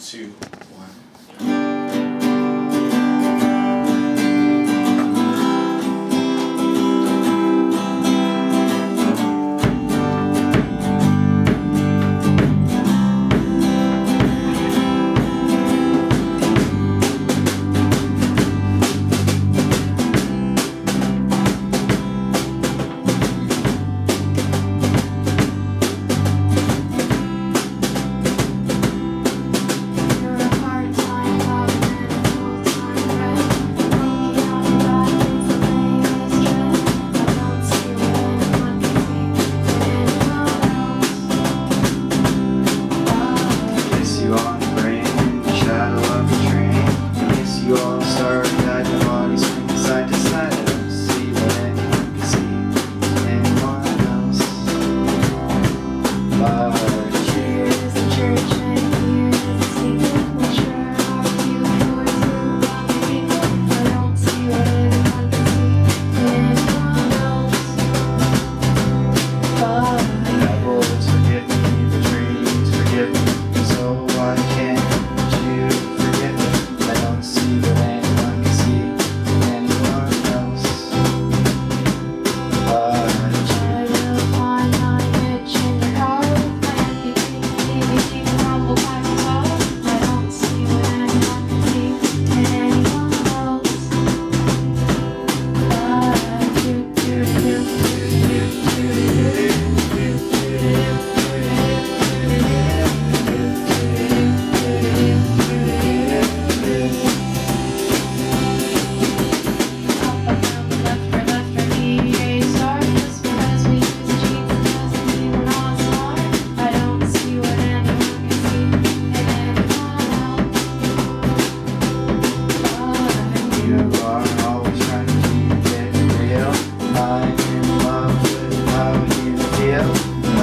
two, one. But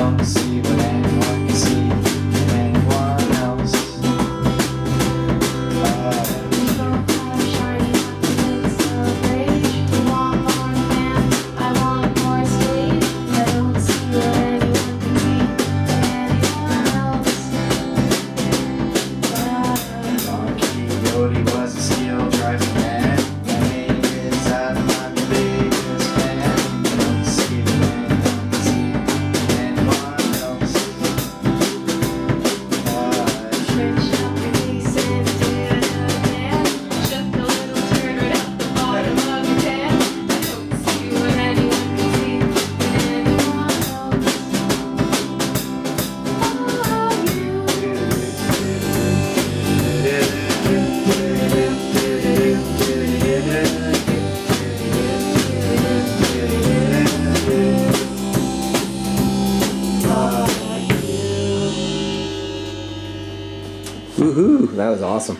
Don't Woohoo! That was awesome.